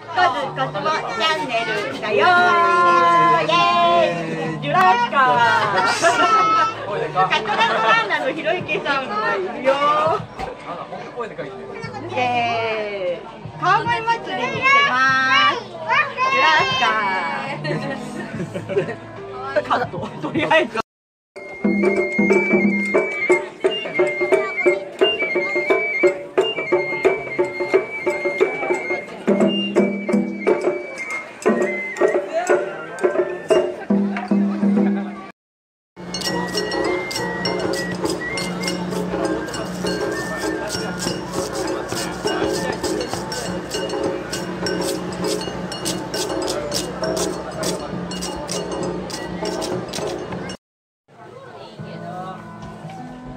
コズコスモチャンネルだよイエーイジュラシカカト。ラのランナーのひろゆきさんもいるよイエーイ川越祭りに来てますジュラシカカット。とりあえず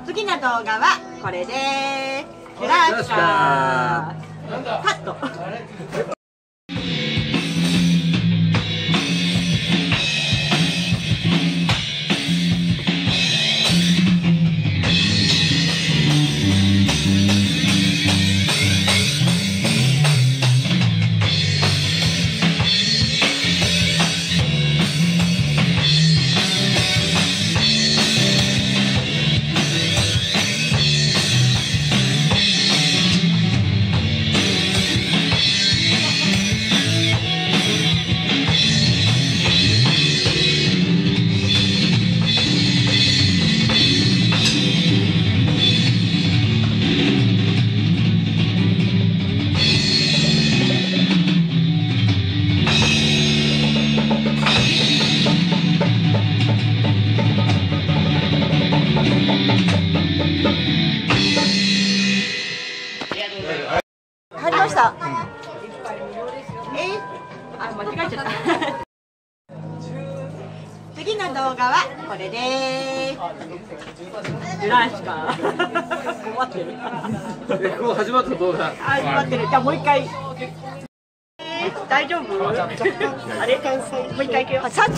次の動画はこれです。ジュラシカカットした。え？あ、間違えちゃった。次の動画はこれです。ジュラシカ。終わってる。え、こう始まった動画。あ、始まってる。じゃあもう一回。え大丈夫？あれ？もう一回いくよ。さっ。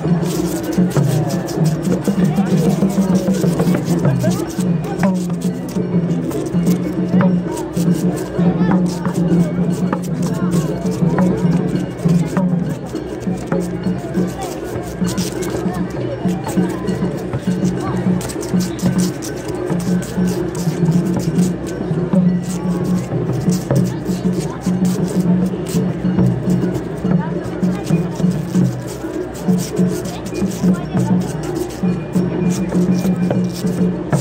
Música